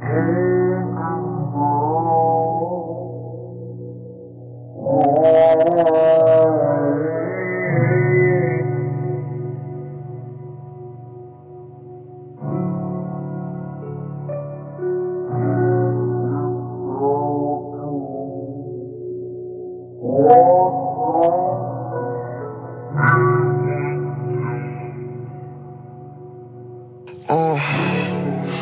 Uh,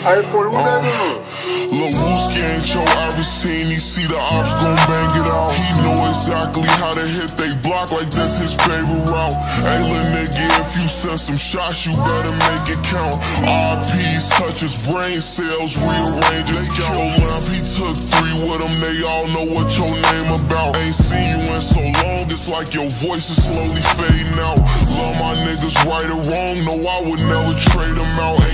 Hey, 40, what that uh, doing? Lil Wooski ain't your average teen. He see the ops gon' bang it out. He know exactly how to hit they block like that's his favorite route. Hey, lil nigga, if you send some shots, you better make it count. RPs touch his brain cells, rearrange his scalp. Lamp, he took three with him. They all know what your name about. Ain't seen you in so long, it's like your voice is slowly fading out. Love my niggas right or wrong, no, I would never trade them out.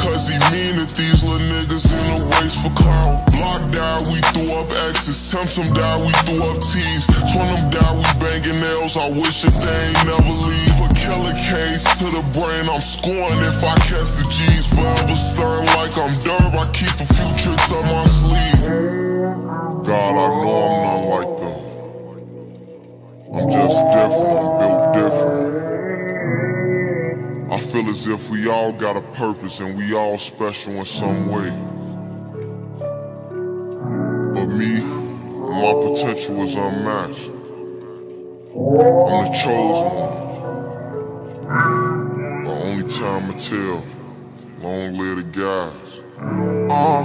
Cause he mean it, these little niggas in a race for clout. Block died, we threw up X's. Temps them died, we threw up T's. Them died, we banging nails. I wish that they ain't never leave. For killer case to the brain, I'm scoring if I catch the G's. Forever feel as if we all got a purpose and we all special in some way. But me, my potential is unmatched. I'm the chosen one. But only time will tell. Long live the guys. Uh,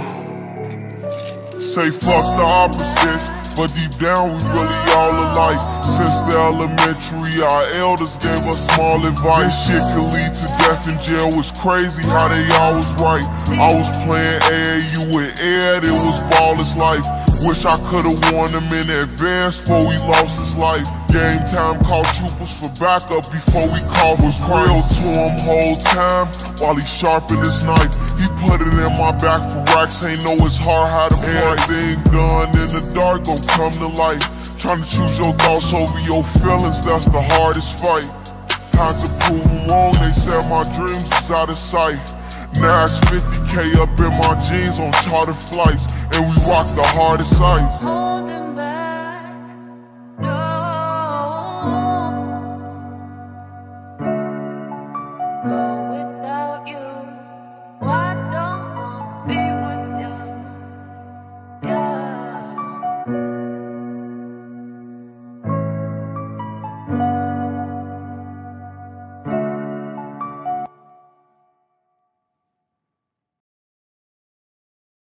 say fuck the opposites, but deep down we really all alike. Since the elementary, our elders gave us small advice. This shit could lead to death in jail. Was crazy how they all was right. I was playing AAU with Ed, it was ballers life. Wish I could've warned him in advance before he lost his life. Game time called troopers for backup before we called was real to him whole time while he sharpened his knife. He put it in my back for racks, ain't know his heart how to fight. Everything done in the dark gon' come to light. Trying to choose your thoughts over your feelings, that's the hardest fight. Had to prove them wrong, they said my dreams was out of sight. Now it's 50k up in my jeans on charter flights, and we rock the hardest ice.